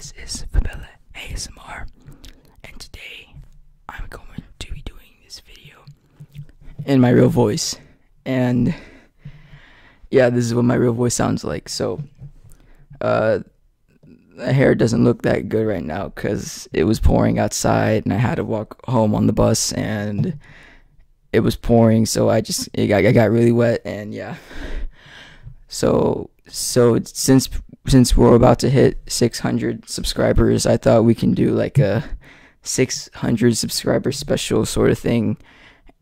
This is Fabela ASMR, and today I'm going to be doing this video in my real voice. And yeah, this is what my real voice sounds like. So, uh, the hair doesn't look that good right now because it was pouring outside and I had to walk home on the bus and it was pouring. So I just, got, I got really wet and yeah. So, so since since we're about to hit 600 subscribers, I thought we can do like a 600 subscriber special sort of thing.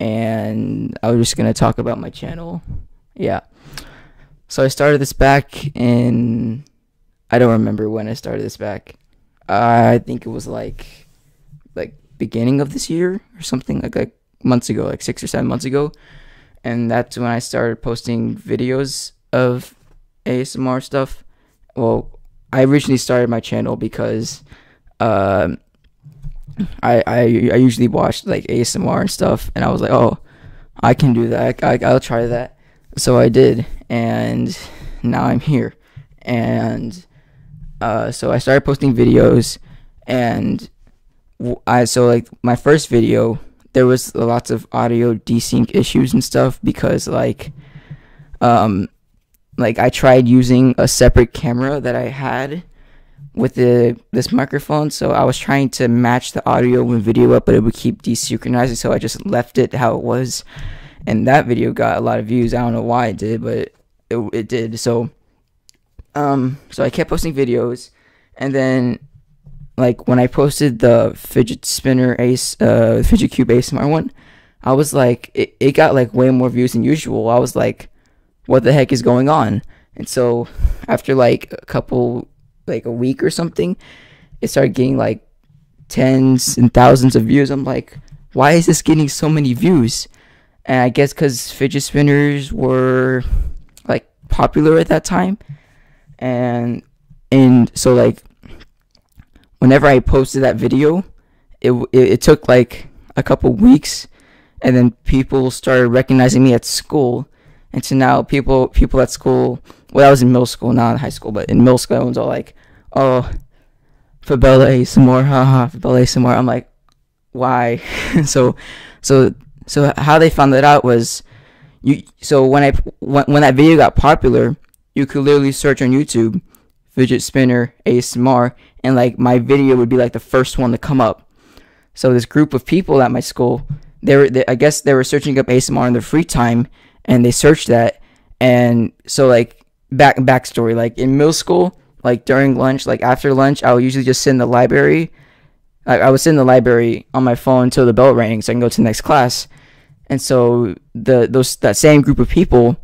And I was just going to talk about my channel. Yeah. So I started this back in. I don't remember when I started this back. I think it was like. Like beginning of this year or something like like months ago, like six or seven months ago, and that's when I started posting videos of ASMR stuff well, I originally started my channel because uh, I, I I usually watch like ASMR and stuff, and I was like, oh, I can do that. I, I'll try that. So I did, and now I'm here. And uh, so I started posting videos, and I so like my first video, there was lots of audio desync issues and stuff because like um like I tried using a separate camera that I had with the this microphone, so I was trying to match the audio and video up, but it would keep desynchronizing, so I just left it how it was, and that video got a lot of views. I don't know why it did, but it it did. So, um, so I kept posting videos, and then like when I posted the fidget spinner ace, uh, fidget cube ASMR one, I was like, it, it got like way more views than usual. I was like what the heck is going on? And so after like a couple, like a week or something, it started getting like tens and thousands of views. I'm like, why is this getting so many views? And I guess because fidget spinners were like popular at that time. And, and so like, whenever I posted that video, it, it, it took like a couple weeks and then people started recognizing me at school and so now people people at school, well, I was in middle school, not in high school, but in middle school, everyone's all like, "Oh, Fabela some more, haha, Fabela some more." I'm like, why? so, so, so how they found that out was, you. So when I when, when that video got popular, you could literally search on YouTube, fidget spinner ASMR, and like my video would be like the first one to come up. So this group of people at my school, they were, they, I guess they were searching up ASMR in their free time and they searched that. And so like back backstory like in middle school like during lunch like after lunch i would usually just sit in the library. Like i would sit in the library on my phone until the bell rang so i can go to the next class. And so the those that same group of people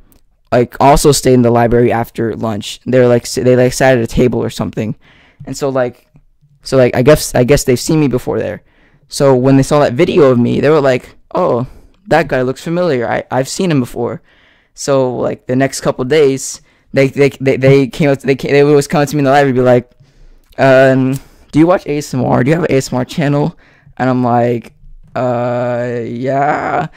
like also stayed in the library after lunch. They're like they like sat at a table or something. And so like so like i guess i guess they've seen me before there. So when they saw that video of me they were like oh that guy looks familiar. I I've seen him before. So like the next couple days, they they they, they came up. They came, they would always come up to me in the library, be like, um, "Do you watch ASMR? Do you have an ASMR channel?" And I'm like, "Uh, yeah."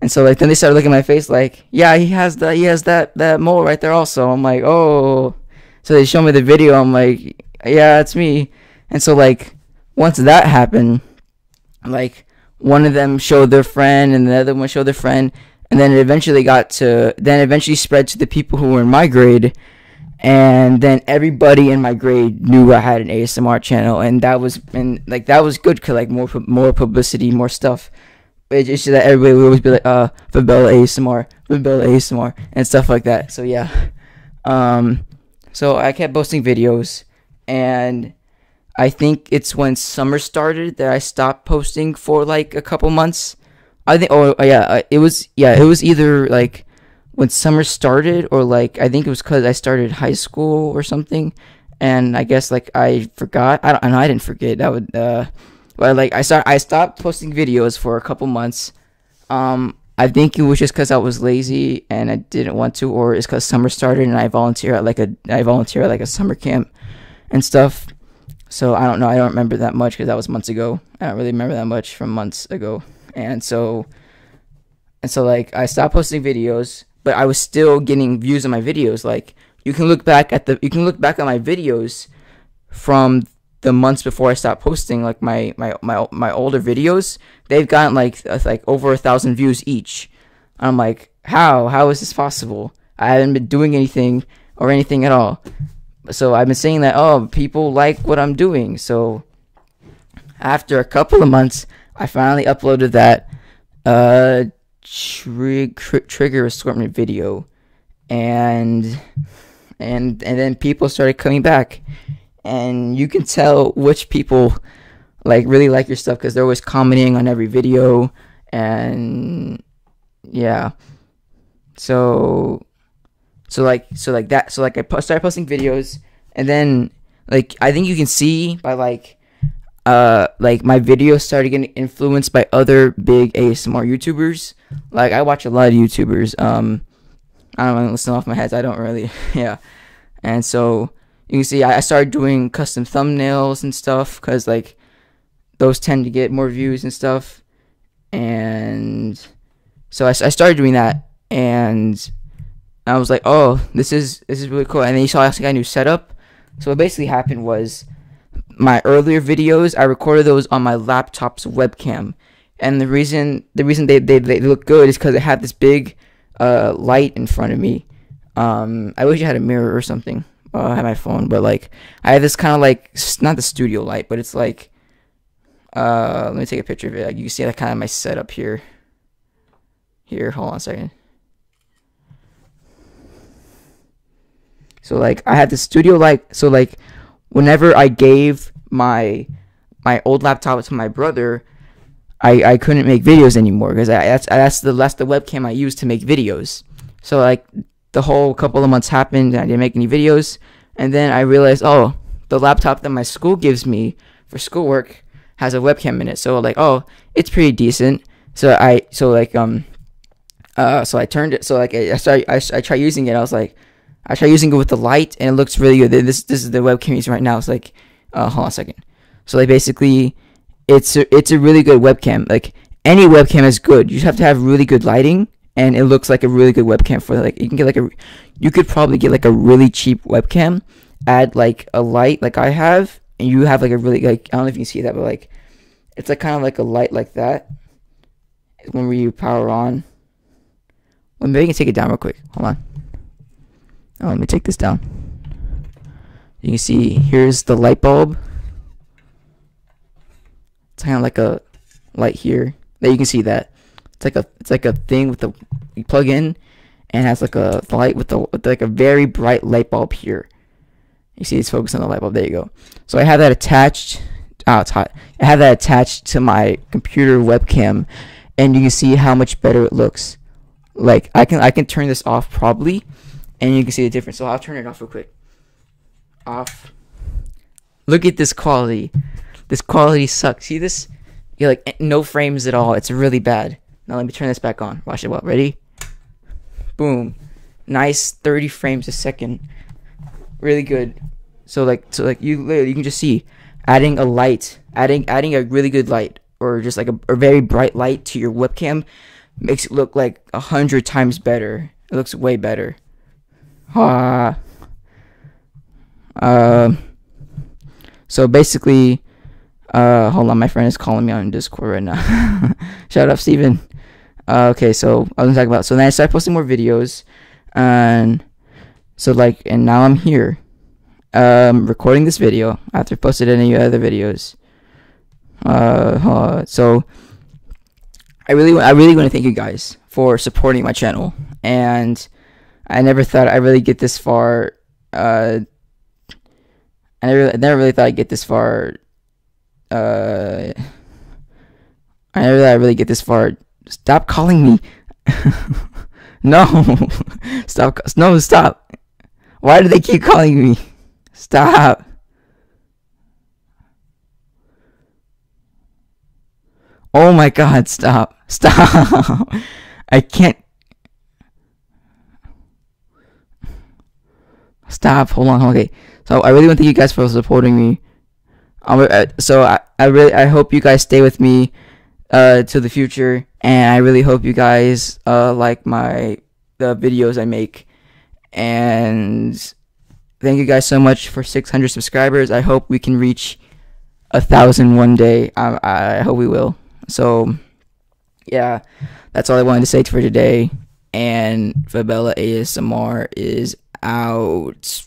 And so like then they started looking at my face like, "Yeah, he has that. He has that that mole right there also." I'm like, "Oh." So they show me the video. I'm like, "Yeah, it's me." And so like once that happened, like one of them showed their friend and the other one showed their friend and then it eventually got to then eventually spread to the people who were in my grade and then everybody in my grade knew I had an ASMR channel and that was and like that was good cause like more more publicity more stuff. It's just that everybody would always be like uh Fabela ASMR Fabela ASMR and stuff like that. So yeah. Um so I kept posting videos and I think it's when summer started that I stopped posting for like a couple months. I think oh yeah, uh, it was yeah, it was either like when summer started or like I think it was cuz I started high school or something and I guess like I forgot. I don't I didn't forget. That would uh but like I start I stopped posting videos for a couple months. Um I think it was just because I was lazy and I didn't want to, or it's because summer started and I volunteer at like a I volunteer at like a summer camp and stuff. So I don't know. I don't remember that much because that was months ago. I don't really remember that much from months ago. And so, and so like I stopped posting videos, but I was still getting views on my videos. Like you can look back at the you can look back at my videos from the months before I stopped posting like my my my my older videos, they've gotten like uh, like over a thousand views each. I'm like, how how is this possible? I haven't been doing anything or anything at all. So I've been saying that oh people like what I'm doing. So after a couple of months, I finally uploaded that uh trig- trigger assortment video, and and and then people started coming back. And you can tell which people like really like your stuff because they're always commenting on every video. And yeah. So so like so like that so like i started posting videos and then like i think you can see by like uh like my videos started getting influenced by other big asmr youtubers. Like i watch a lot of youtubers um i don't know listen off my head i don't really yeah. And so you can see I, started doing custom thumbnails and stuff because like those tend to get more views and stuff. And so I, I started doing that and I was like oh this is this is really cool and then you saw I got a new setup so what basically happened was my earlier videos I recorded those on my laptop's webcam and the reason the reason they, they, they look good is because it had this big uh, light in front of me um, I wish I had a mirror or something uh, I had my phone, but like I have this kind of like not the studio light, but it's like uh let me take a picture of it. Like, you can see that kind of my setup here. Here, hold on a second. So like I had the studio like So like whenever I gave my my old laptop to my brother, I I couldn't make videos anymore because that's that's the that's the webcam I use to make videos. So like the whole couple of months happened and I didn't make any videos. And then I realized, oh, the laptop that my school gives me for schoolwork has a webcam in it. So like, oh, it's pretty decent. So I so like um uh so I turned it so like I started I, I tried using it. I was like I tried using it with the light and it looks really good. This this is the webcam using right now. It's like uh hold on a second. So like basically it's a, it's a really good webcam. Like any webcam is good. You just have to have really good lighting and it looks like a really good webcam for like you can get like a you could probably get like a really cheap webcam add like a light like i have and you have like a really like i don't know if you see that but like it's like kind of like a light like that when you power on well maybe you can take it down real quick hold on oh let me take this down you can see here's the light bulb it's kind of like a light here that you can see that it's like a it's like a thing with the you plug in and has like a light with the with like a very bright light bulb here. You see, it's focused on the light bulb. There you go. So I have that attached. Oh, it's hot. I have that attached to my computer webcam, and you can see how much better it looks. Like I can I can turn this off probably, and you can see the difference. So I'll turn it off real quick. Off. Look at this quality. This quality sucks. See this? You're like eh, no frames at all. It's really bad. Now let me turn this back on. Watch it well. Ready? Boom. Nice 30 frames a second. Really good. So like so like you literally you can just see adding a light, adding adding a really good light or just like a, a very bright light to your webcam makes it look like a hundred times better. It looks way better. Ah. Uh, so basically, uh, hold on, my friend is calling me on Discord right now. Shout out, Steven. Uh, okay, so I was talking about. So then I started posting more videos, and so like, and now I'm here, um, recording this video after I posted any other videos. Uh, uh, so I really, I really want to thank you guys for supporting my channel, and I never thought I really get this far. Uh, I never, I never really thought I'd get this far. Uh, I never thought I'd really get this far Stop calling me. no. stop. No, stop. Why do they keep calling me? Stop. Oh my god, stop. Stop. I can't. Stop. Hold on. Okay. So I really want to thank you guys for supporting me. Um, so I, I really I hope you guys stay with me uh, to the future, and I really hope you guys uh, like my the videos I make. And thank you guys so much for 600 subscribers. I hope we can reach a thousand one day. I, I hope we will. So, yeah, that's all I wanted to say for today. And Fabela ASMR is out.